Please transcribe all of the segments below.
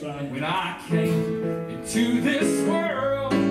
When I came into this world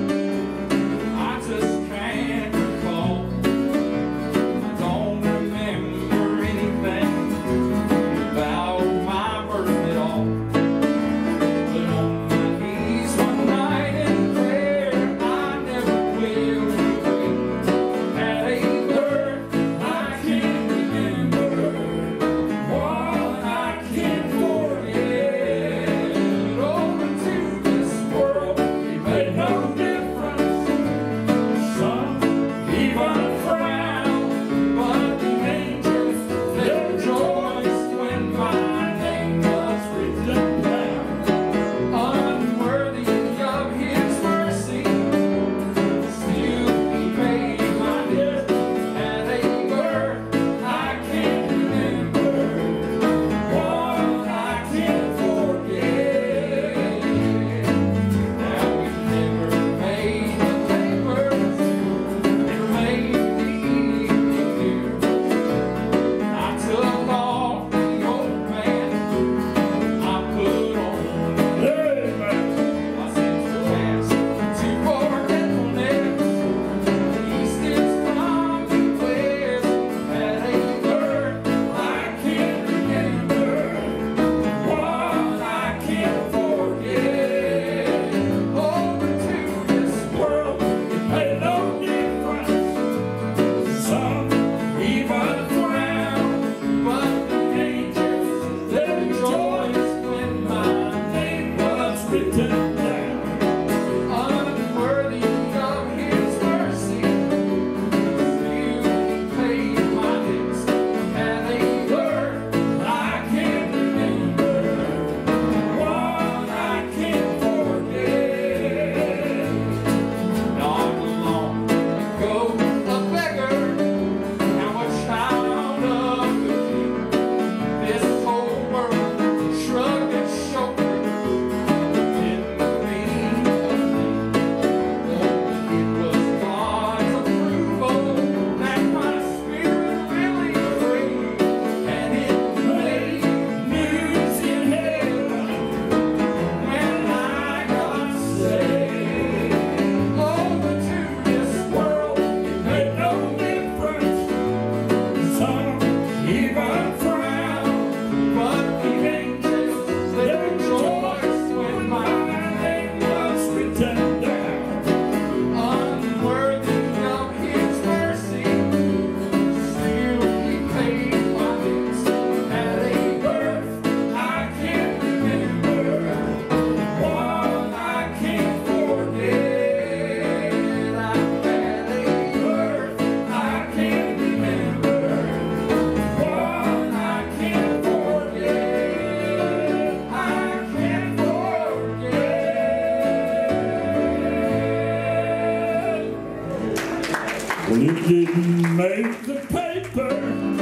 didn't make the paper.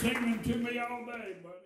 singing to me all day, buddy.